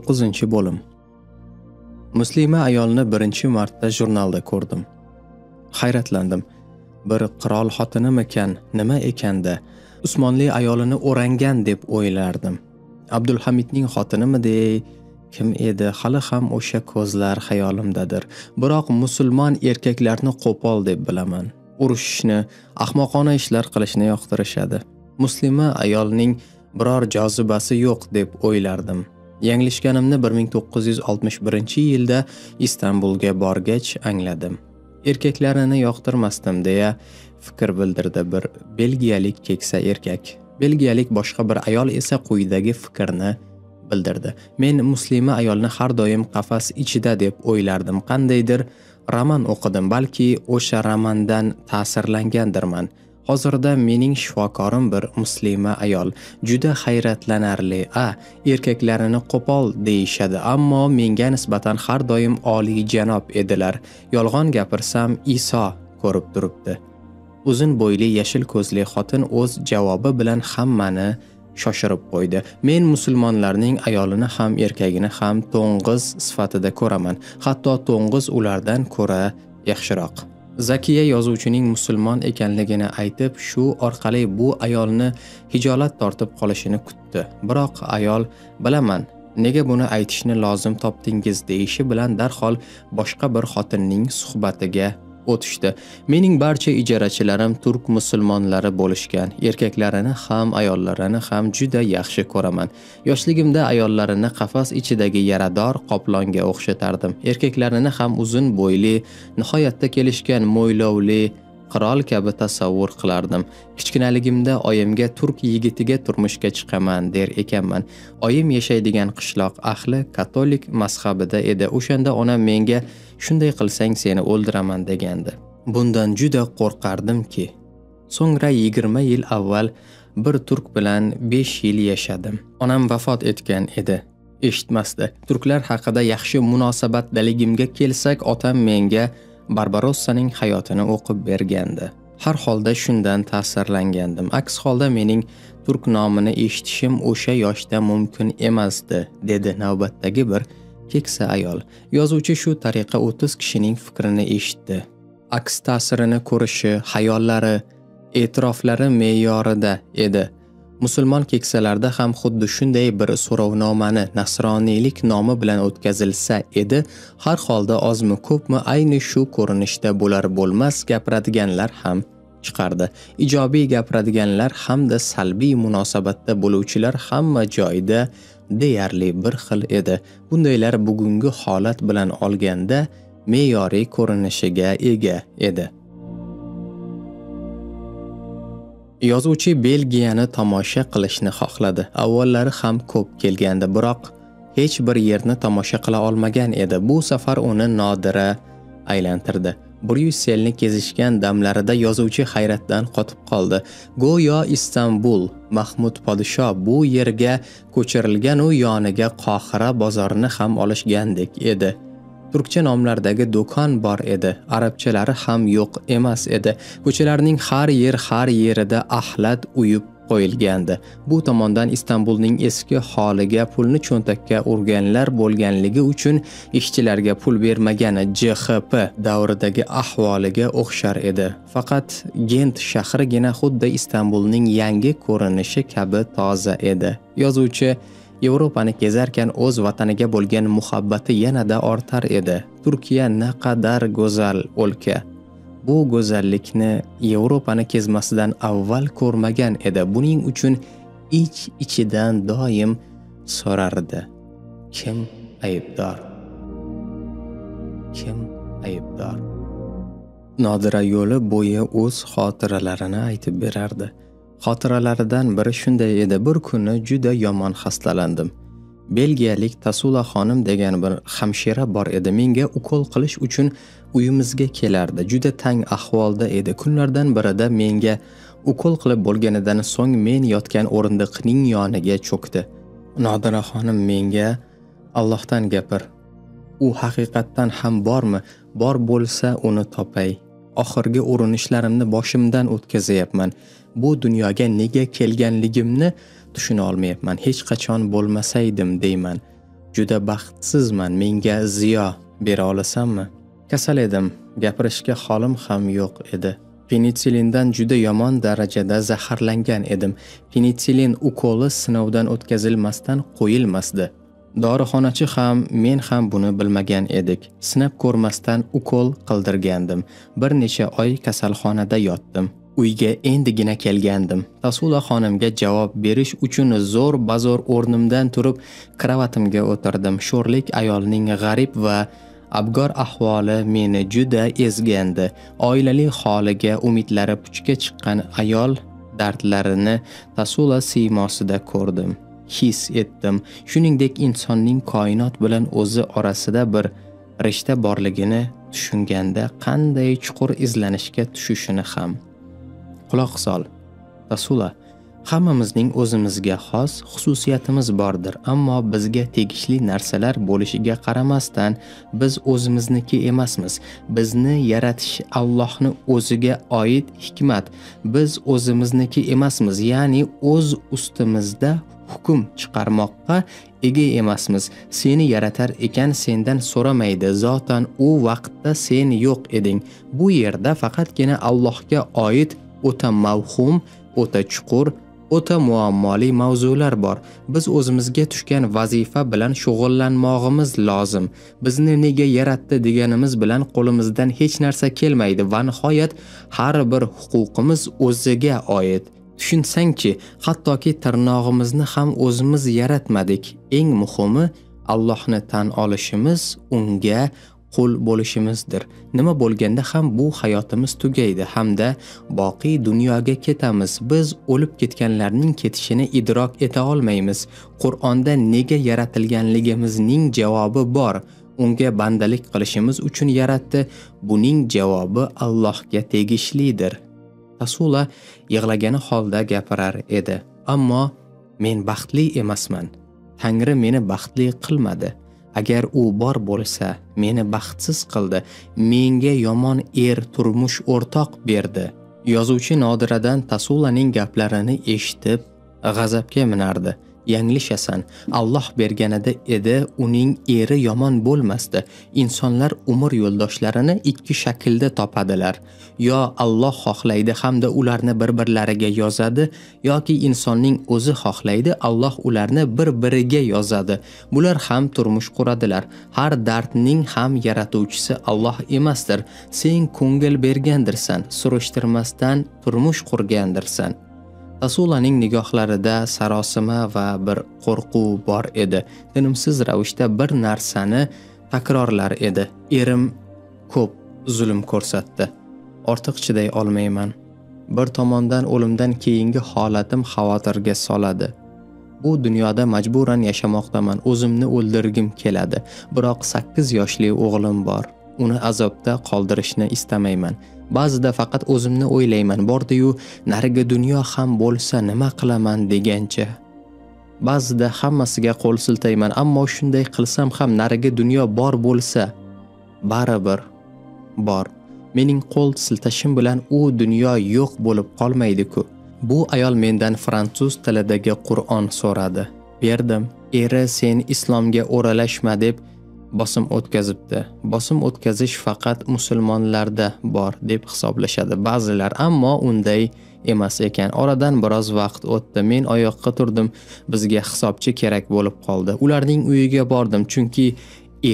to'qqizinchi bo'lim. Muslima ayolni birinchi marta jurnalda ko'rdim. Hayratlandim. Bir qirol xotinimikan nima ekanda? Usmonli ayolini o'rangan deb o'ylardim. Abdulhamidning xotinimidey kim edi? Hali ham o'sha ko'zlar xayolimdadir biroq musulmon erkaklarni qo'pol deb bilaman. Urushishni ahmoqona ishlar qilishni yoqtirishadi. Muslima ayolning biror jozibasi yo'q deb o'ylardim. Yanglishganimni 1961 yilda istanbulga borgach angladim. Erkaklarini yoqtirmasdim deya fikr bildirdi bir belgiyalik keksa erkak. Belgiyalik boshqa bir ayol esa quyidagi fikrni bildirdi. Men muslima ayolni har doim qafas ichida deb o'ylardim. Qandaydir roman o'qidim balki o'sha romandan ta'sirlangandirman. Hozirda mening shifokorim bir muslima ayol. Juda hayratlanarli. A erkaklarini qo'pol deyishadi ammo menga nisbatan har doim janob edilar. Yolg'on gapirsam iso ko'rib turibdi. Uzun bo'yli yashil ko'zli xotin o'z javobi bilan hammani shoshirib qo'ydi. Men musulmonlarning ayolini ham erkagini ham to'ng'iz sifatida ko'raman. Hatto to'ng'iz ulardan ko'ra yaxshiroq. Zakiya yozuvchining musulmon ekanligini aytib shu orqali bu ayolni hijolat tortib qolishini kutdi. Biroq ayol bilaman nega buni aytishni lozim topdingiz? deyishi bilan darhol boshqa bir xotinning suhbatiga o'tishdi. Mening barcha ijarachilarim turk musulmonlari bo'lishgan. Erkaklarini ham ayollarini ham juda yaxshi ko'raman. Yoshligimda ayollarini qafas ichidagi yarador qoplonga o'xshatardim. Erkaklarini ham uzun bo'yli nihoyatda kelishgan mo'ylovli qirol kabi tasavvur qilardim. Kichkinaligimda oyimga turk yigitiga turmushga chiqaman der ekanman. Oyim yashaydigan qishloq ahli katolik mazhabida edi. O'shanda onam menga shunday qilsang seni o'ldiraman degandi. Bundan juda qo'rqardimki so'ngra yigirma yil avval bir turk bilan besh yil yashadim. Onam vafot etgan edi. Eshitmasdi. Turklar haqida yaxshi munosabatdaligimga kelsak otam menga barbarossaning hayotini o'qib bergandi. Har holda shundan ta'sirlangandim. Aks holda mening turk nomini eshitishim o'sha yoshda mumkin emasdi dedi navbatdagi bir keksa ayol. Yozuvchi shu tariqa 30 kishining fikrini eshitdi. Aks ta'sirini ko'rishi hayollari e'tiroflari me'yorida edi. Musulmon keksalarda ham xuddi shunday bir so'rovnomani nasroniylik nomi bilan o'tkazilsa edi har holda ozmi ko'pmi ayni shu ko'rinishda bo'lar bo'lmas gapiradiganlar ham chiqardi. Ijobiy gapiradiganlar hamda salbiy munosabatda bo'luvchilar hamma joyda deyarli bir xil edi. Bundaylar bugungi holat bilan olganda me'yoriy ko'rinishiga ega edi. Yozuvchi Belgiyani tomosha qilishni xohladi. Avvallari ham ko'p kelgandi, biroq hech bir yerni tomosha qila olmagan edi. Bu safar uni Nodira aylantirdi. Bryusselni kezishgan damlarida yozuvchi hayratdan qotib qoldi. Go'yo Istanbul, Mahmud podsho bu yerga ko'chirilgan u yoniga Qohira bozorini ham olishgandek edi. Turkcha nomlardagi do'kon bor edi. Arabchalari ham yo'q emas edi. Ko'chalarning har yer har yerida axlat uyib qo'yilgandi. Bu tomondan istanbulning eski holiga pulni cho'ntakka urganlar bo'lganligi uchun ishchilarga pul bermagani jxp davridagi ahvoliga o'xshar edi. Faqat gent shahrigina xuddi istanbulning yangi ko'rinishi kabi toza edi. Yozuvchi Yevropani kezarkan o'z vataniga bo'lgan muhabbati yanada ortar edi. Turkiya naqadar go'zal o'lka. Bu go'zallikni Yevropani kezmasidan avval ko'rmagan edi. Buning uchun ich-ichidan doim so'rardi. Kim aybdor? Kim aybdor? Nodira yo'li bo'yi o'z xotiralarini aytib berardi. Xotiralaridan biri shunday edi. Bir kuni juda yomon xastalandim. Belgiyalik Tasula xonim degan bir hamshira bor edi. Menga ukol qilish uchun uyimizga kelardi. Juda tang ahvolda edi. Kunlardan birida menga ukol qilib bo'lganidan so'ng men yotgan o'rindiqning yoniga cho'kdi. Nodira xonim menga Allohdan gapir. U haqiqatdan ham bormi? Bor bo'lsa uni topay. Oxirgi urinishlarimni boshimdan o'tkazyapman. Bu dunyoga nega kelganligimni tushuna olmayapman. Hech qachon bo'lmasaydim deyman. Juda baxtsizman. Menga ziyo bera olasanmi? Kasal edim. Gapirishga holim ham yo'q edi. Penitsilindan juda yomon darajada zaharlangan edim. Penitsilin ukoli sinovdan o'tkazilmasdan qo'yilmasdi. Dorixonachi ham men ham buni bilmagan edik. Sinab ko'rmasdan ukol qildirgandim. Bir necha oy kasalxonada yotdim. Uyga endigina kelgandim. Tasula xonimga javob berish uchun zo'r bazo'r o'rnimdan turib kravatimga o'tirdim. Sho'rlik ayolning g'arib va abgor ahvoli meni juda ezgandi. Oilali holiga umidlari puchga chiqqan ayol dardlarini tasula siymosida ko'rdim his etdim. Shuningdek insonning koinot bilan o'zi orasida bir rishta borligini tushunganda qanday chuqur izlanishga tushishini ham quloq sol. Rasula hammamizning o'zimizga xos xususiyatimiz bordir ammo bizga tegishli narsalar bo'lishiga qaramasdan biz o'zimizniki emasmiz. Bizni yaratish allohni o'ziga oid hikmat. Biz o'zimizniki emasmiz ya'ni o'z ustimizda hukm chiqarmoqqa ega emasmiz seni yaratar ekan sendan so'ramaydi. Zotan u vaqtda sen yo'q eding. Bu yerda faqatgina allohga oid o'ta mavhum o'ta chuqur o'ta muammoli mavzular bor. Biz o'zimizga tushgan vazifa bilan shug'ullanmog'imiz lozim. Bizni nega yaratdi deganimiz bilan qo'limizdan hech narsa kelmaydi va nihoyat har bir huquqimiz o'ziga oid. Tushunsangchi hattoki tirnog'imizni ham o'zimiz yaratmadik. Eng muhimi allohni tan olishimiz unga qul bo'lishimizdir. Nima bo'lganda ham bu hayotimiz tugaydi hamda boqiy dunyoga ketamiz. Biz o'lib ketganlarning ketishini idrok eta olmaymiz. Qur'onda nega yaratilganligimizning javobi bor. Unga bandalik qilishimiz uchun yaratdi. Buning javobi allohga tegishlidir. Rasula yig'lagani holda gapirar edi. Ammo men baxtli emasman. Tangri meni baxtli qilmadi. Agar u bor bo'lsa meni baxtsiz qildi menga yomon er turmush o'rtoq berdi. Yozuvchi nodiradan tasulaning gaplarini eshitib g'azabga minardi. Yanglishasan alloh berganida edi uning eri yomon bo'lmasdi. Insonlar umr yo'ldoshlarini ikki shaklda topadilar. Yo alloh xohlaydi hamda ularni bir birlariga yozadi yoki insonning o'zi xohlaydi alloh ularni bir biriga yozadi. Bular ham turmush quradilar. Har dardning ham yaratuvchisi alloh emasdir. Sen ko'ngil bergandirsan surishtirmasdan turmush qurgandirsan. Rasulaning nigohlarida sarosima va bir qo'rquv bor edi. Tinimsiz ravishda bir narsani takrorlar edi. Erim ko'p zulm ko'rsatdi. Ortiq chiday olmayman. Bir tomondan o'limdan keyingi holatim xavotirga soladi. Bu dunyoda majburan yashamoqdaman. O'zimni o'ldirgim keladi. Biroq 8 yoshli o'g'lim bor. Uni azobda qoldirishni istamayman. Ba'zida faqat o'zimni o'ylayman. Bordiyu narigi dunyo ham bo'lsa nima qilaman degancha. Ba'zida hammasiga qo'l siltayman ammo shunday qilsam ham narigi dunyo bor bo'lsa baribir bor. Mening qo'l siltashim bilan u dunyo yo'q bo'lib qolmaydi-ku. Bu ayol mendan fransuz tilidagi qur'on so'radi. Berdim eri sen islomga o'ralashma deb bosim o'tkazibdi. Bosim o'tkazish faqat musulmonlarda bor deb hisoblashadi ba'zilar ammo unday emas ekan. Oradan biroz vaqt o'tdi. Men oyoqqa turdim. Bizga hisobchi kerak bo'lib qoldi. Ularning uyiga bordim chunki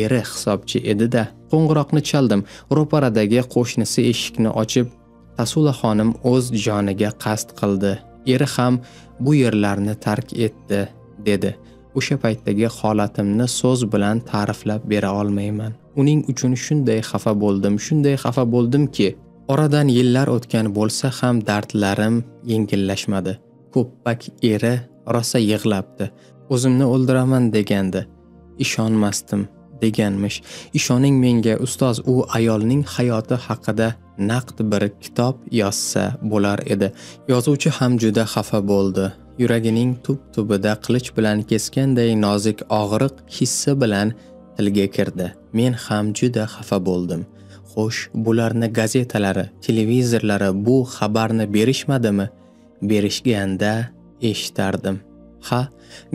eri hisobchi edi-da. Qo'ng'iroqni chaldim. Ro'paradagi qo'shnisi eshikni ochib tasula xonim o'z joniga qasd qildi. Eri ham bu yerlarni tark etdi dedi. O'sha paytdagi holatimni so'z bilan ta'riflab bera olmayman. Uning uchun shunday xafa bo'ldim shunday xafa bo'ldimki oradan yillar o'tgan bo'lsa ham dardlarim yengillashmadi. Ko'ppak eri rosa yig'labdi. O'zimni o'ldiraman degandi. Ishonmasdim deganmish. Ishoning menga ustoz u ayolning hayoti haqida naqd bir kitob yozsa bo'lar edi. Yozuvchi ham juda xafa bo'ldi. Yuragining tub tubida qilich bilan kesganday nozik og'riq hissi bilan tilga kirdi. Men ham juda xafa bo'ldim. Xo'sh bularni gazetalari televizorlari bu xabarni berishmadimi? Berishganda eshitardim. Ha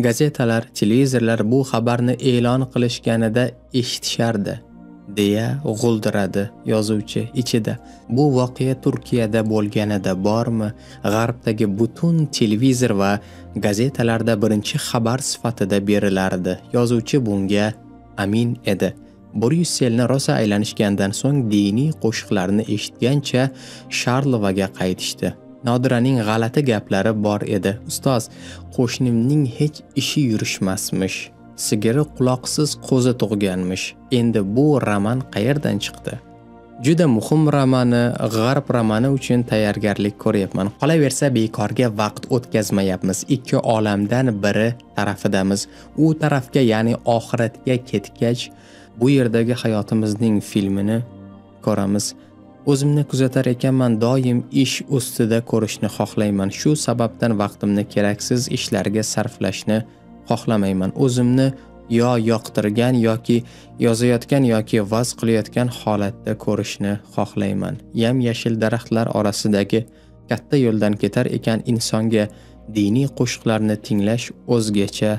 gazetalar televizorlar bu xabarni e'lon qilishganida eshitishardi. Deya g'o'ldiradi yozuvchi ichida. Bu voqea turkiyada bo'lganida bormi? G'arbdagi butun televizor va gazetalarda birinchi xabar sifatida berilardi. Yozuvchi bunga amin edi. Bryusselni rosa aylanishgandan so'ng diniy qo'shiqlarni eshitgancha sharlovaga qaytishdi. Nodiraning g'alati gaplari bor edi. Ustoz qo'shnimning hech ishi yurishmasmish. Sigiri quloqsiz qo'zi tug'ganmish. Endi bu roman qayerdan chiqdi? Juda muhim romani g'arb romani uchun tayyorgarlik ko'ryapman. Qolaversa bekorga vaqt o'tkazmayapmiz. Ikki olamdan biri tarafidamiz. U tarafga ya'ni oxiratga ketgach bu yerdagi hayotimizning filmini ko'ramiz. O'zimni kuzatar ekanman doim ish ustida ko'rishni xohlayman. Shu sababdan vaqtimni keraksiz ishlarga sarflashni xohlamayman. O'zimni yo yoqtirgan yoki yozayotgan yoki vaz qilayotgan holatda ko'rishni xohlayman. Yam yashil daraxtlar orasidagi katta yo'ldan ketar ekan insonga diniy qo'shiqlarni tinglash o'zgacha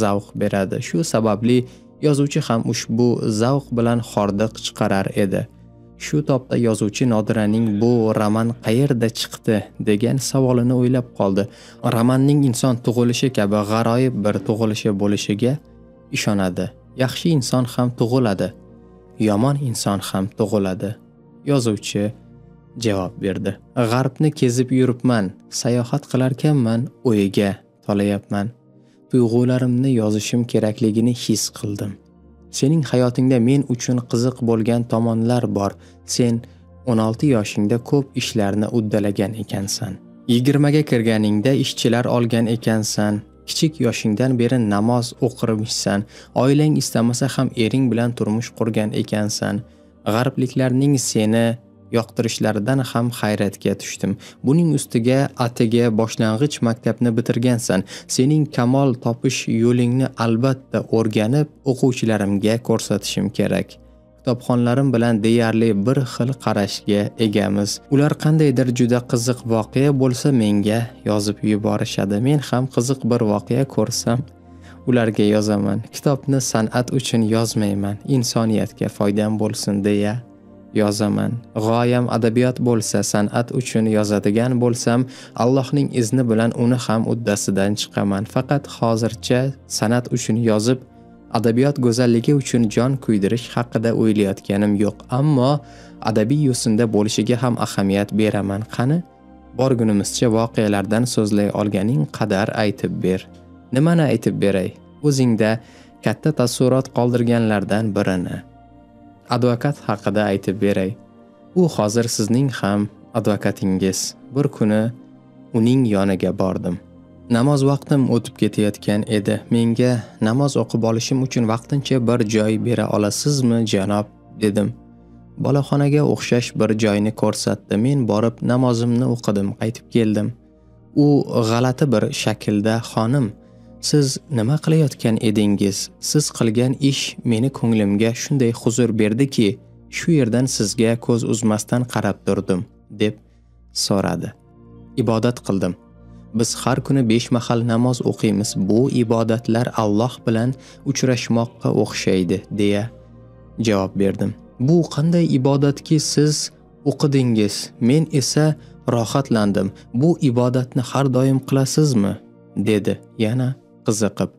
zavq beradi. Shu sababli yozuvchi ham ushbu zavq bilan hordiq chiqarar edi. Shu topda yozuvchi nodiraning bu roman qayerda chiqdi degan savolini o'ylab qoldi. Romanning inson tug'ilishi kabi g'aroyib bir tug'ilishi bo'lishiga ishonadi. Yaxshi inson ham tug'iladi yomon inson ham tug'iladi yozuvchi javob berdi. G'arbni kezib yuribman sayohat qilarkanman o'yiga tolayapman. Tuyg'ularimni yozishim kerakligini his qildim. Sening hayotingda men uchun qiziq bo'lgan tomonlar bor. Sen 16 yoshingda ko'p ishlarni uddalagan ekansan. 20 ga kirganingda ishchilar olgan ekansan. Kichik yoshingdan beri namoz o'qirmishsan oilang istamasa ham ering bilan turmush qurgan ekansan. G'arbliklarning seni yoqtirishlaridan ham hayratga tushdim. Buning ustiga atigi boshlang'ich maktabni bitirgansan. Sening kamol topish yo'lingni albatta o'rganib o'quvchilarimga ko'rsatishim kerak. Kitobxonlarim bilan deyarli bir xil qarashga egamiz. Ular qandaydir juda qiziq voqea bo'lsa menga yozib yuborishadi. Men ham qiziq bir voqea ko'rsam ularga yozaman. Kitobni san'at uchun yozmayman. Insoniyatga foydam bo'lsin deya yozaman. G'oyam adabiyot bo'lsa san'at uchun yozadigan bo'lsam allohning izni bilan uni ham uddasidan chiqaman. Faqat hozircha san'at uchun yozib adabiyot go'zalligi uchun jon kuydirish haqida o'ylayotganim yo'q. Ammo adabiy yo'sinda bo'lishiga ham ahamiyat beraman. Qani? Borgunimizcha voqealardan so'zlay olganing qadar aytib ber. Nimani aytib beray? O'zingda katta taassurot qoldirganlardan birini. Advokat haqida aytib beray. U hozir sizning ham advokatingiz. Bir kuni uning yoniga bordim. Namoz vaqtim o'tib ketayotgan edi. Menga namoz o'qib olishim uchun vaqtincha bir joy bera olasizmi janob? dedim. Boloxonaga o'xshash bir joyni ko'rsatdi. Men borib namozimni o'qidim qaytib keldim. U g'alati bir shaklda xonim siz nima qilayotgan edingiz? Siz qilgan ish meni ko'nglimga shunday huzur berdiki shu yerdan sizga ko'z uzmasdan qarab turdim deb so'radi. Ibodat qildim. Biz har kuni besh mahal namoz o'qiymiz. Bu ibodatlar alloh bilan uchrashmoqqa o'xshaydi deya javob berdim. Bu qanday ibodatki siz o'qidingiz? Men esa rohatlandim. Bu ibodatni har doim qilasizmi? dedi yana qiziqib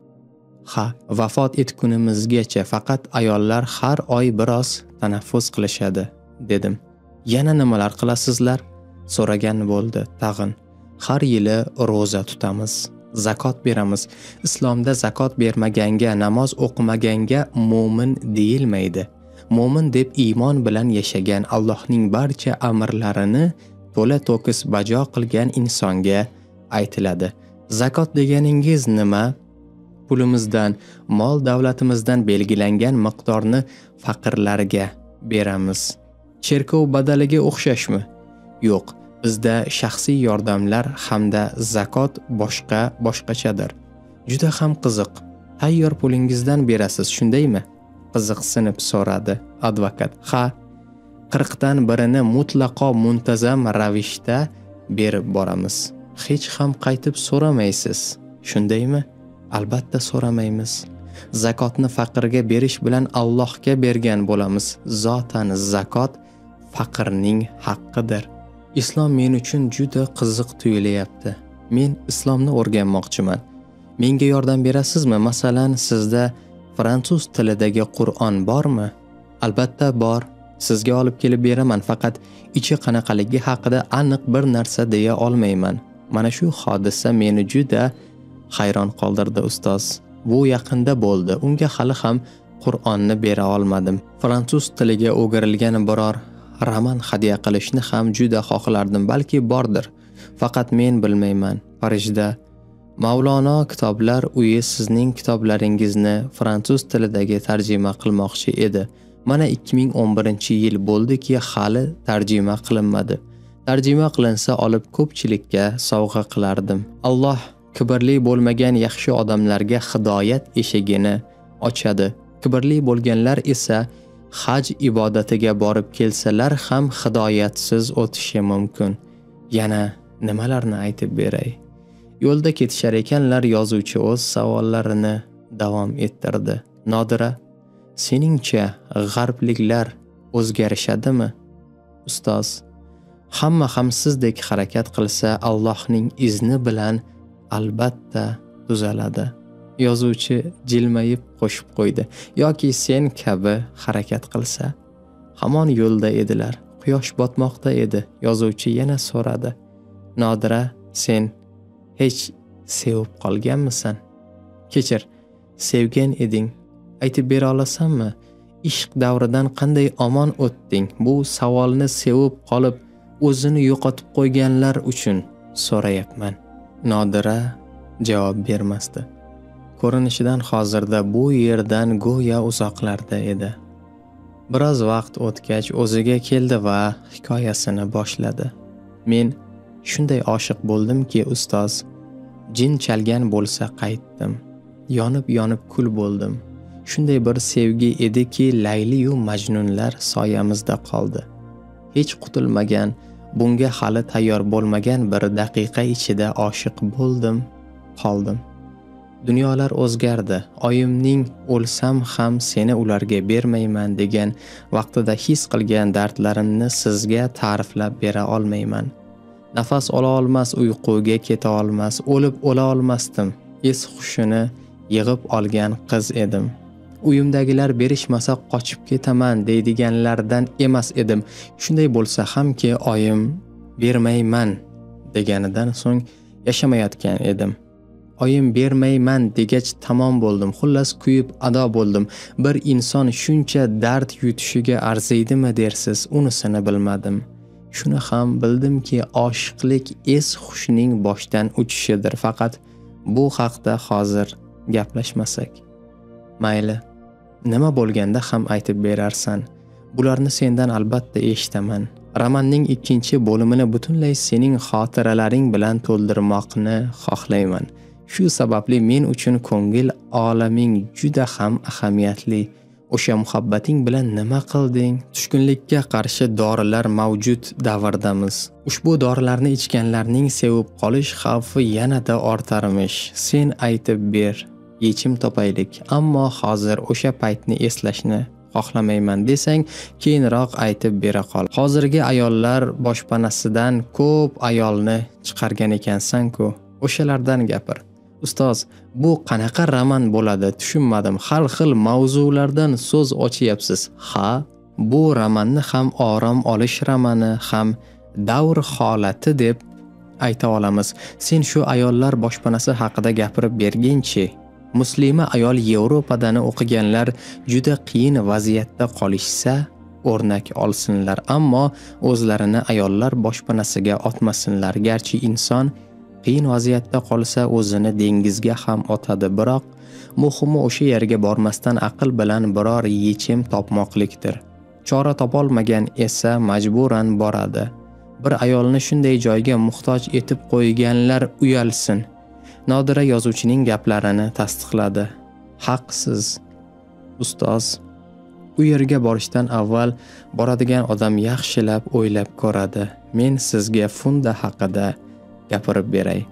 ha vafot etgunimizgacha faqat ayollar har oy biroz tanaffus qilishadi dedim. Yana nimalar qilasizlar? So'ragan bo'ldi tag'in. Har yili ro'za tutamiz zakot beramiz. Islomda zakot bermaganga namoz o'qimaganga mo'min deyilmaydi. Mo'min deb iymon bilan yashagan allohning barcha amrlarini to'la to'kis bajo qilgan insonga aytiladi. Zakot deganingiz nima? Pulimizdan mol davlatimizdan belgilangan miqdorni faqirlarga beramiz. Cherkov badaliga o'xshashmi? Yo'q bizda shaxsiy yordamlar hamda zakot boshqa boshqachadir. Juda ham qiziq. Tayyor pulingizdan berasiz shundaymi? Qiziqsinib so'radi advokat. Ha qirqdan birini mutlaqo muntazam ravishda berib boramiz. Hech ham qaytib so'ramaysiz. Shundaymi? Albatta so'ramaymiz. Zakotni faqirga berish bilan allohga bergan bo'lamiz. Zotan zakot faqirning haqqidir. Islom men uchun juda qiziq tuyulyapti. Men islomni o'rganmoqchiman. Menga yordam berasizmi? Masalan sizda fransuz tilidagi qur'on bormi? Albatta bor. Sizga olib kelib beraman faqat ichi qanaqaligi haqida aniq bir narsa deya olmayman. Mana shu hodisa meni juda hayron qoldirdi ustoz. Bu yaqinda bo'ldi. Unga hali ham qur'onni bera olmadim. Fransuz tiliga o'girilgan biror roman hadya qilishni ham juda xohlardim balki bordir. Faqat men bilmayman. Parijda mavlono kitoblar uyi sizning kitoblaringizni fransuz tilidagi tarjima qilmoqchi edi. Mana 2011 yil bo'ldiki hali tarjima qilinmadi. Tarjima qilinsa olib ko'pchilikka sovg'a qilardim. Alloh kibrli bo'lmagan yaxshi odamlarga hidoyat eshigini ochadi. Kibrli bo'lganlar esa haj ibodatiga borib kelsalar ham hidoyatsiz o'tishi mumkin. Yana nimalarni aytib beray? Yo'lda ketishar ekanlar yozuvchi o'z savollarini davom ettirdi. Nodira seningcha g'arbliklar o'zgarishadimi ustoz? Hamma ham sizdek harakat qilsa allohning izni bilan albatta tuzaladi. Yozuvchi jilmayib qo'shib qo'ydi. Yoki sen kabi harakat qilsa hamon yo'lda edilar quyosh botmoqda edi yozuvchi yana so'radi. Nodira sen hech sevib qolganmisan? Kechir sevgan eding. Aytib bera olasanmi? Ishq davridan qanday omon o'tding? Bu savolni sevib qolib o'zini yo'qotib qo'yganlar uchun so'rayapman. Nodira javob bermasdi. Ko'rinishidan hozirda bu yerdan go'yo uzoqlarda edi. Biroz vaqt o'tgach o'ziga keldi va hikoyasini boshladi. Men shunday oshiq bo'ldimki ustoz jin chalgan bo'lsa qaytdim. Yonib yonib kul bo'ldim. Shunday bir sevgi ediki layliyu majnunlar soyamizda qoldi. Hech qutulmagan bunga hali tayyor bo'lmagan bir daqiqa ichida oshiq bo'ldim qoldim. Dunyolar o'zgardi. Oyimning o'lsam ham seni ularga bermayman degan vaqtida his qilgan dardlarimni sizga ta'riflab bera olmayman. Nafas ola olmas uyquga keta olmas o'lib o'la olmasdim. Es hushini yig'ib olgan qiz edim. Uyimdagilar berishmasa qochib ketaman deydiganlardan emas edim. Shunday bo'lsa hamki oyim bermayman deganidan so'ng yashamayotgan edim. Oyim bermayman degach tamom bo'ldim. Xullas kuyib ado bo'ldim. Bir inson shuncha dard yutishiga arziydimi dersiz unisini bilmadim. Shuni ham bildimki oshiqlik es hushning boshdan uchishidir. Faqat bu haqda hozir gaplashmasak. Mayli. Nima bo'lganda ham aytib berarsan bularni sendan albatta eshitaman. Romanning ikkinchi bo'limini butunlay sening xotiralaring bilan to'ldirmoqni xohlayman. Shu sababli men uchun ko'ngil olaming juda ham ahamiyatli. O'sha muhabbating bilan nima qilding? Tushkunlikka qarshi dorilar mavjud davrdamiz. Ushbu dorilarni ichganlarning sevib qolish xavfi yanada ortarmish. Sen aytib ber. Yechim topaylik. Ammo hozir o'sha paytni eslashni xohlamayman desang keyinroq aytib bera qol. Hozirgi ayollar boshpanasidan ko'p ayolni chiqargan ekansan-ku. O'shalardan gapir. Ustoz bu qanaqa roman bo'ladi? Tushunmadim. Har xil mavzulardan so'z ochyapsiz. Ha bu romanni ham orom olish romani ham davr holati deb ayta olamiz. Sen shu ayollar boshpanasi haqida gapirib berginchi muslima ayol yevropadani o'qiganlar juda qiyin vaziyatda qolishsa o'rnak olsinlar. Ammo o'zlarini ayollar boshpanasiga otmasinlar. Garchi inson qiyin vaziyatda qolsa o'zini dengizga ham otadi. Biroq muhimi o'sha yerga bormasdan aql bilan biror yechim topmoqlikdir. Chora topolmagan esa majburan boradi. Bir ayolni shunday joyga muhtoj etib qo'yganlar uyalsin. Nodira yozuvchining gaplarini tasdiqladi. Haqsiz. Ustoz u yerga borishdan avval boradigan odam yaxshilab o'ylab ko'radi. Men sizga funda haqida gapirib beray.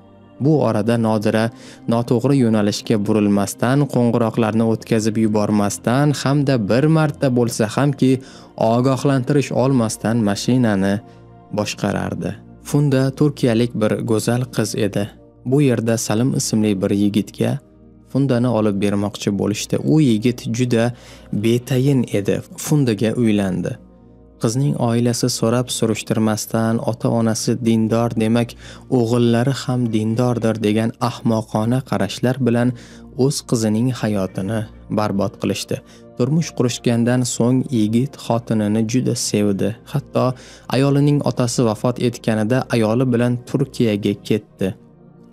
Bu orada nodira noto'g'ri yo'nalishga burilmasdan qo'ng'iroqlarni o'tkazib yubormasdan hamda bir marta bo'lsa hamki ogohlantirish olmasdan mashinani boshqarardi. Funda turkiyalik bir go'zal qiz edi. Bu yerda salim ismli bir yigitga fundani olib bermoqchi bo'lishdi. U yigit juda betayin edi. Fundaga uylandi. Qizning oilasi so'rab surishtirmasdan ota onasi dindor demak o'g'illari ham dindordir degan ahmoqona qarashlar bilan o'z qizining hayotini barbod qilishdi. Turmush qurishgandan so'ng yigit xotinini juda sevdi. Hatto ayolining otasi vafot etganida ayoli bilan turkiyaga ketdi.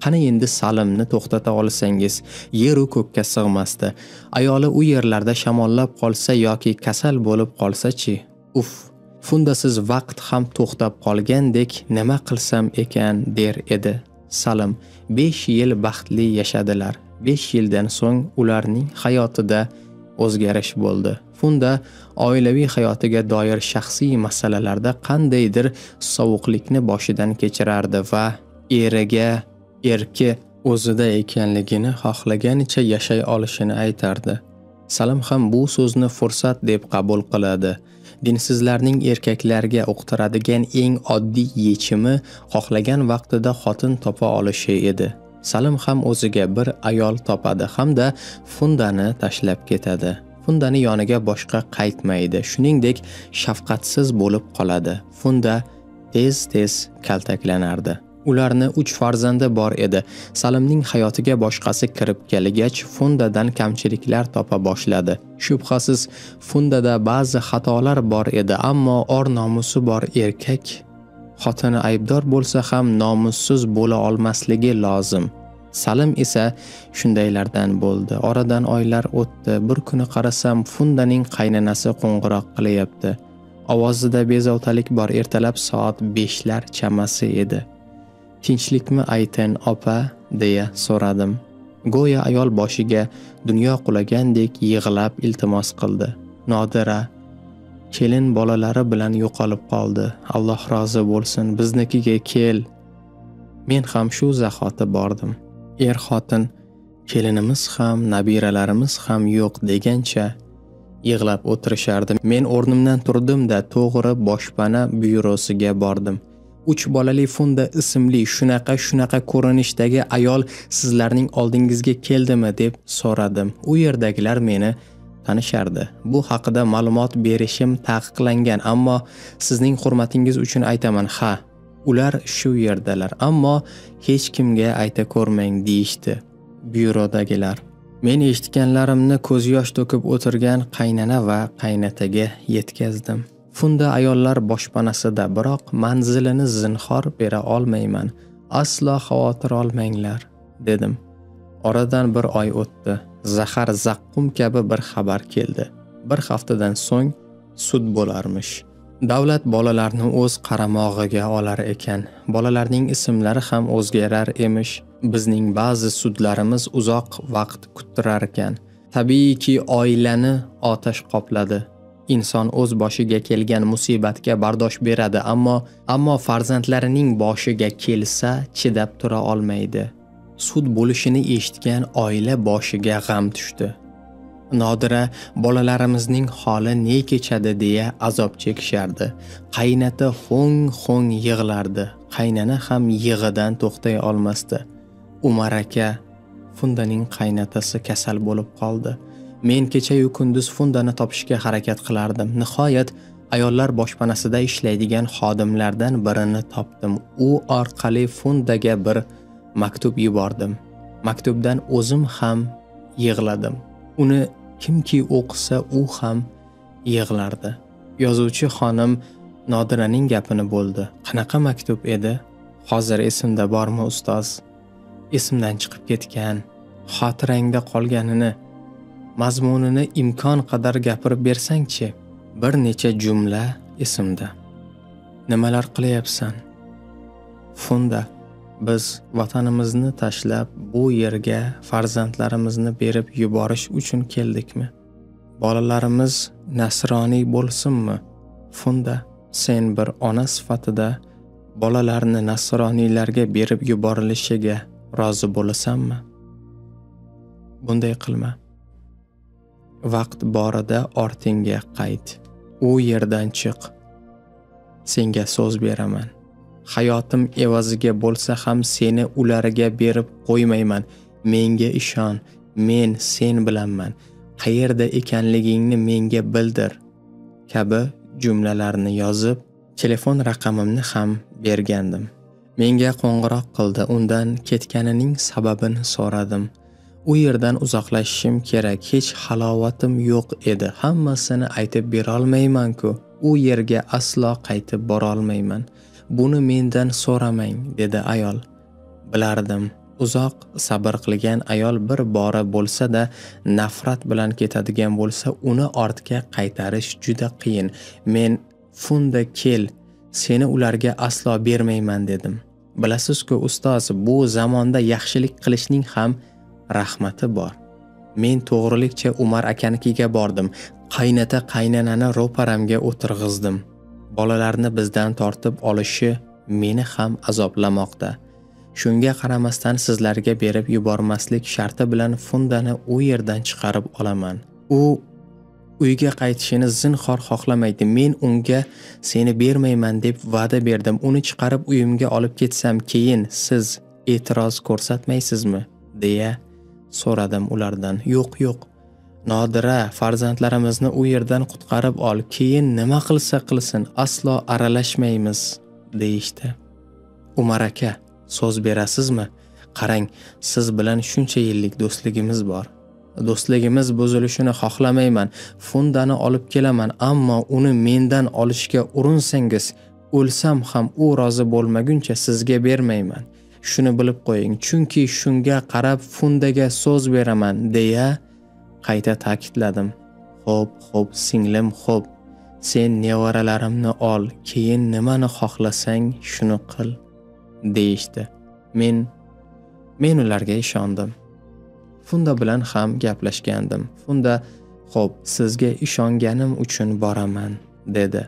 Qani endi salimni to'xtata olsangiz yeru ko'kka sig'masdi. Ayoli u yerlarda shamollab qolsa yoki kasal bo'lib qolsa-chi uf fundasiz vaqt ham to'xtab qolgandek nima qilsam ekan der edi. Salim 5 yil baxtli yashadilar. 5 yildan so'ng ularning hayotida o'zgarish bo'ldi. Funda oilaviy hayotiga doir shaxsiy masalalarda qandaydir sovuqlikni boshidan kechirardi va eriga erki o'zida ekanligini xohlaganicha yashay olishini aytardi. Salim ham bu so'zni fursat deb qabul qiladi. Dinsizlarning erkaklarga uqtiradigan eng oddiy yechimi xohlagan vaqtida xotin topa olishi edi. Salim ham o'ziga bir ayol topadi hamda fundani tashlab ketadi. Fundani yoniga boshqa qaytmaydi shuningdek shafqatsiz bo'lib qoladi. Funda tez tez kaltaklanardi. Ularni 3 farzandi bor edi. Salimning hayotiga boshqasi kirib kelgach fundadan kamchiliklar topa boshladi. Shubhasiz fundada ba'zi xatolar bor edi ammo or nomusi bor erkak xotini aybdor bo'lsa ham nomussiz bo'la olmasligi lozim. Salim esa shundaylardan bo'ldi. Oradan oylar o'tdi. Bir kuni qarasam fundaning qaynanasi qo'ng'iroq qilyapti. Ovozida bezovtalik bor ertalab soat beshlar chamasi edi. Tinchlikmi aytin opa? deya so'radim. Go'yo ayol boshiga dunyo qulagandek yig'lab iltimos qildi. Nodira kelin bolalari bilan yo'qolib qoldi. Alloh rozi bo'lsin biznikiga kel. Men ham shu zahoti bordim. Er xotin kelinimiz ham nabiralarimiz ham yo'q degancha yig'lab o'tirishardi. Men o'rnimdan turdim-da to'g'ri boshpana byurosiga bordim. Uch bolali funda ismli shunaqa shunaqa ko'rinishdagi ayol sizlarning oldingizga keldimi deb so'radim. U yerdagilar meni tanishardi. Bu haqida ma'lumot berishim taqiqlangan ammo sizning hurmatingiz uchun aytaman ha ular shu yerdalar ammo hech kimga ayta ko'rmang deyishdi byurodagilar. Men eshitganlarimni ko'z yosh to'kib o'tirgan qaynana va qaynataga yetkazdim. Funda ayollar boshpanasida biroq manzilini zinhor bera olmayman. Aslo xavotir olmanglar dedim. Oradan bir oy o'tdi. Zahar zaqqum kabi bir xabar keldi. Bir haftadan so'ng sud bo'larmish. Davlat bolalarni o'z qaramog'iga olar ekan. Bolalarning ismlari ham o'zgarar emish. Bizning ba'zi sudlarimiz uzoq vaqt kuttirar ekan tabiiyki oilani otash qopladi. Inson o'z boshiga kelgan musibatga bardosh beradi ammo ammo farzandlarining boshiga kelsa chidab tura olmaydi. Sud bo'lishini eshitgan oila boshiga g'am tushdi. Nodira bolalarimizning holi ne kechadi deya azob chekishardi. Qaynata ho'ng ho'ng yig'lardi. Qaynana ham yig'idan to'xtay olmasdi. Umar aka fundaning qaynatasi kasal bo'lib qoldi. Men kechayu kunduz fundani topishga harakat qilardim. Nihoyat ayollar boshpanasida ishlaydigan xodimlardan birini topdim. U orqali fundaga bir maktub yubordim. Maktubdan o'zim ham yig'ladim. Uni kimki o'qisa u ham yig'lardi. Yozuvchi xonim nodiraning gapini bo'ldi. Qanaqa maktub edi? Hozir esimda bormi ustoz? Esimdan chiqib ketgan. Xotirangda qolganini mazmunini imkon qadar gapirib bersangchi bir necha jumla esimda. Nimalar qilyapsan? Funda biz vatanimizni tashlab bu yerga farzandlarimizni berib yuborish uchun keldikmi? Bolalarimiz nasroniy bo'lsinmi? Funda sen bir ona sifatida bolalarni nasroniylarga berib yuborilishiga rozi bo'lasanmi? Bunday qilma. Vaqt borida ortingga qayt. U yerdan chiq. Senga so'z beraman. Hayotim evaziga bo'lsa ham seni ularga berib qo'ymayman. Menga ishon. Men sen bilanman. Qayerda ekanligingni menga bildir. Kabi jumlalarni yozib telefon raqamimni ham bergandim. Menga qo'ng'iroq qildi. Undan ketganining sababini so'radim. U yerdan uzoqlashishim kerak hech halovatim yo'q edi. Hammasini aytib berolmaymanku. U yerga aslo qaytib borolmayman. Buni mendan so'ramang dedi ayol. Bilardim. Uzoq sabr qilgan ayol bir bora bo'lsa-da nafrat bilan ketadigan bo'lsa uni ortga qaytarish juda qiyin. Men funda kel. Seni ularga aslo bermayman dedim. Bilasizku ustoz bu zamonda yaxshilik qilishning ham rahmati bor. Men to'g'rilikcha umar akanikiga bordim. Qaynata qaynanani ro'paramga o'tirg'izdim. Bolalarni bizdan tortib olishi meni ham azoblamoqda. Shunga qaramasdan sizlarga berib yubormaslik sharti bilan fundani u yerdan chiqarib olaman. U uyga qaytishini zinhor xohlamaydi. Men unga seni bermayman deb va'da berdim. Uni chiqarib uyimga olib ketsam keyin siz e'tiroz ko'rsatmaysizmi? deya so'radim ulardan. Yo'q yo'q. Nodira farzandlarimizni u yerdan qutqarib ol. Keyin nima qilsa qilsin aslo aralashmaymiz deyishdi. Umar aka so'z berasizmi? Qarang siz bilan shuncha yillik do'stligimiz bor. Do'stligimiz buzilishini xohlamayman fundani olib kelaman ammo uni mendan olishga urinsangiz o'lsam ham u rozi bo'lmaguncha sizga bermayman. Shuni bilib qo'ying. Chunki shunga qarab fundaga so'z beraman deya qayta ta'kidladim. Xo'p xo'p singlim xo'p. Sen nevaralarimni ol keyin nimani xohlasang shuni qil deyishdi. Men men ularga ishondim. Funda bilan ham gaplashgandim. Funda xo'p sizga ishonganim uchun boraman dedi.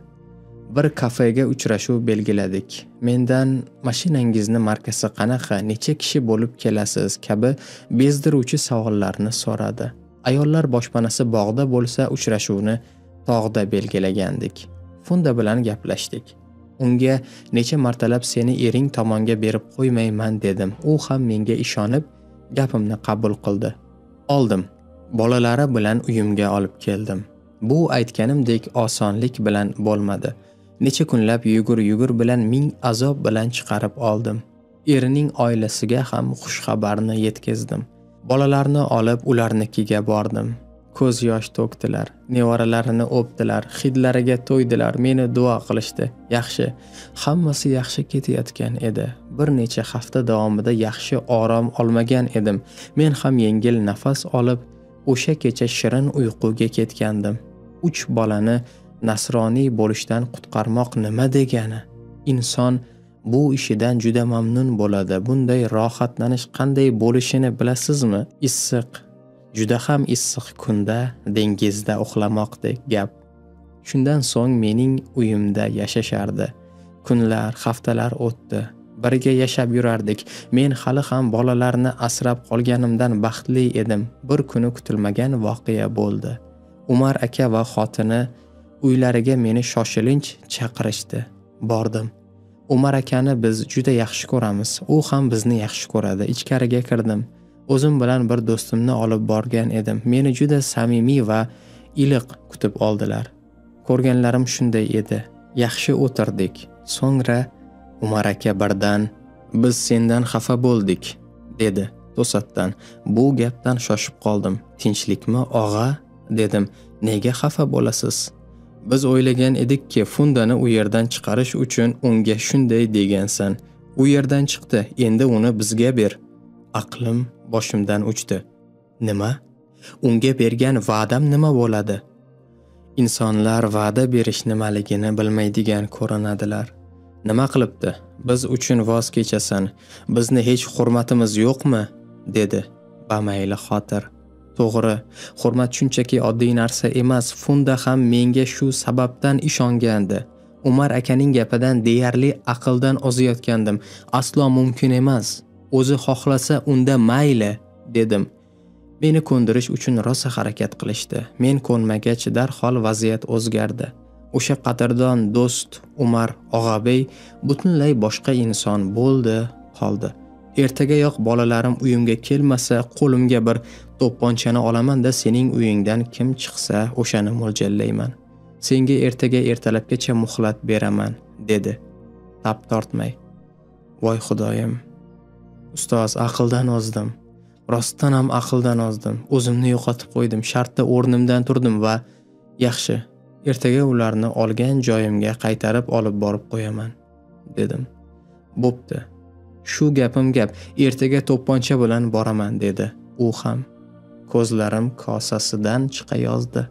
Bir kafega uchrashuv belgiladik. Mendan mashinangizni markasi qanaqa necha kishi bo'lib kelasiz kabi bezdiruvchi savollarni so'radi. Ayollar boshpanasi bog'da bo'lsa uchrashuvni tog'da belgilagandik. Funda bilan gaplashdik. Unga necha martalab seni ering tomonga berib qo'ymayman dedim. U ham menga ishonib gapimni qabul qildi. Oldim. Bolalari bilan uyimga olib keldim. Bu aytganimdek osonlik bilan bo'lmadi. Necha kunlab yugur yugur bilan ming azob bilan chiqarib oldim. Erining oilasiga ham xushxabarni yetkazdim. Bolalarni olib ularnikiga bordim. Ko'z yosh to'kdilar nevaralarini o'pdilar hidlariga to'ydilar meni duo qilishdi. Yaxshi hammasi yaxshi ketayotgan edi. Bir necha hafta davomida yaxshi orom olmagan edim. Men ham yengil nafas olib o'sha kecha shirin uyquga ketgandim. Uch bolani nasroniy bo'lishdan qutqarmoq nima degani? Inson bu ishidan juda mamnun bo'ladi. Bunday rohatlanish qanday bo'lishini bilasizmi? Issiq. Juda ham issiq kunda dengizda uxlamoqdek gap. Shundan so'ng mening uyimda yashashardi. Kunlar haftalar o'tdi. Birga yashab yurardik. Men hali ham bolalarni asrab qolganimdan baxtli edim. Bir kuni kutilmagan voqea bo'ldi. Umar aka va xotini uylariga meni shoshilinch chaqirishdi. Bordim. Umar akani biz juda yaxshi ko'ramiz. U ham bizni yaxshi ko'radi. Ichkariga kirdim. O'zim bilan bir do'stimni olib borgan edim. Meni juda samimiy va iliq kutib oldilar. Ko'rganlarim shunday edi. Yaxshi o'tirdik. So'ngra umar aka birdan biz sendan xafa bo'ldik dedi to'satdan. Bu gapdan shoshib qoldim. Tinchlikmi og'a? dedim. Nega xafa bo'lasiz? Biz o'ylagan edikki fundani u yerdan chiqarish uchun unga shunday degansan. U yerdan chiqdi endi uni bizga ber. Aqlim boshimdan uchdi. Nima? Unga bergan va'dam nima bo'ladi? Insonlar va'da berish nimaligini bilmaydigan ko'rinadilar. Nima qilibdi? Biz uchun voz kechasan. Bizni hech hurmatimiz yo'qmi? dedi bamayli xotir to'g'ri. Hurmat shunchaki oddiy narsa emas. Funda ham menga shu sababdan ishongandi. Umar akaning gapidan deyarli aqldan ozayotgandim aslo mumkin emas. O'zi xohlasa unda mayli dedim. Meni ko'ndirish uchun rosa harakat qilishdi. Men ko'nmagach darhol vaziyat o'zgardi. O'sha qadrdon do'st umar og'abey butunlay boshqa inson bo'ldi qoldi. Ertagayoq bolalarim uyimga kelmasa qo'limga bir to'pponchani olamanda sening uyingdan kim chiqsa o'shani mo'ljallayman. Senga ertaga ertalabgacha muhlat beraman dedi. Tap tortmay. Voy xudoyim ustoz aqldan ozdim. Rostdan ham aqldan ozdim. O'zimni yo'qotib qo'ydim. Shartta o'rnimdan turdim va yaxshi ertaga ularni olgan joyimga qaytarib olib borib qo'yaman dedim. Bo'pti. Shu gapim gap ertaga to'pponcha bilan boraman dedi. U ham ko'zlarim kosasidan chiqayozdi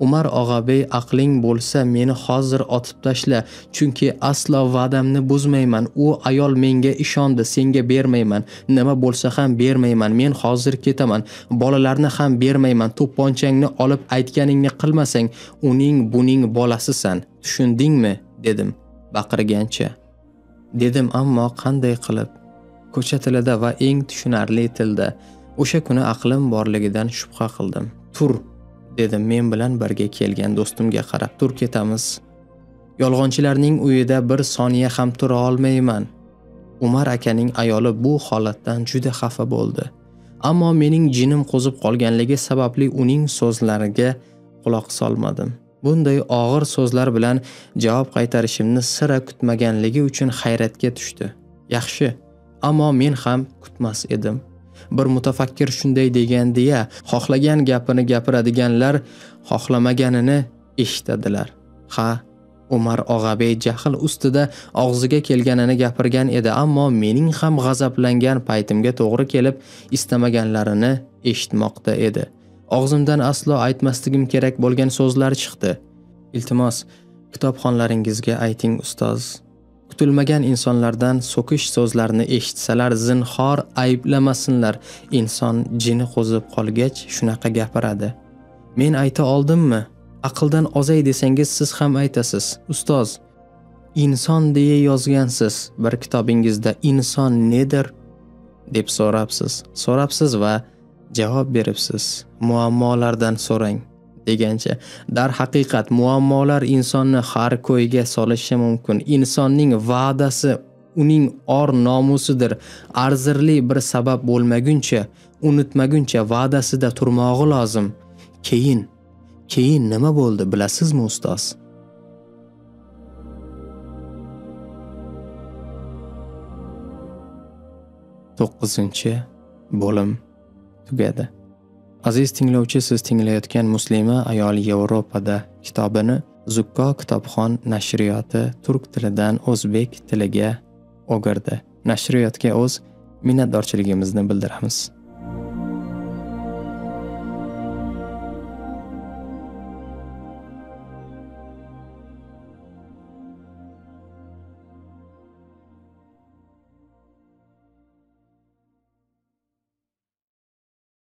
umar og'abey aqling bo'lsa meni hozir otib tashla chunki aslo va'damni buzmayman. U ayol menga ishondi senga bermayman. Nima bo'lsa ham bermayman men hozir ketaman. Bolalarni ham bermayman to'pponchangni olib aytganingni qilmasang uning buning bolasisan. Tushundingmi? dedim baqirgancha. Dedim ammo qanday qilib? Ko'cha tilida va eng tushunarli tilda o'sha kuni aqlim borligidan shubha qildim. Tur dedim men bilan birga kelgan do'stimga qarab. Tur ketamiz. Yolg'onchilarning uyida bir soniya ham tura olmayman. Umar akaning ayoli bu holatdan juda xafa bo'ldi. Ammo mening jinim qo'zib qolganligi sababli uning so'zlariga quloq solmadim. Bunday og'ir so'zlar bilan javob qaytarishimni sira kutmaganligi uchun hayratga tushdi. Yaxshi ammo men ham kutmas edim. Bir mutafakkir shunday degan deya, xohlagan gapini gapiradiganlar xohlamaganini eshitadilar. Ha umar og'abey jahl ustida og'ziga kelganini gapirgan edi ammo mening ham g'azablangan paytimga to'g'ri kelib istamaganlarini eshitmoqda edi. Og'zimdan aslo aytmasligim kerak bo'lgan so'zlar chiqdi. Iltimos kitobxonlaringizga ayting ustoz. Kutilmagan insonlardan so'kish so'zlarni eshitsalar zinhor ayblamasinlar inson jini qo'zib qolgach shunaqa gapiradi. Men ayta oldimmi? Aqldan ozay desangiz siz ham aytasiz. Ustoz inson deya yozgansiz. Bir kitobingizda inson nedir? deb so'rabsiz. So'rabsiz va javob beribsiz. Muammolardan so'rang degancha. Darhaqiqat muammolar insonni har ko'yga solishi mumkin. Insonning va'dasi uning or nomusidir. Arzirli bir sabab bo'lmaguncha unutmaguncha va'dasida turmog'i lozim. Keyin keyin nima bo'ldi bilasizmi ustoz? To'qqizinchi bo'lim. Tugadi. Aziz tinglovchi siz tinglayotgan muslima ayol yevropada kitobini zukko kitobxon nashriyoti turk tilidan o'zbek tiliga o'girdi. Nashriyotga o'z minnatdorchiligimizni bildiramiz.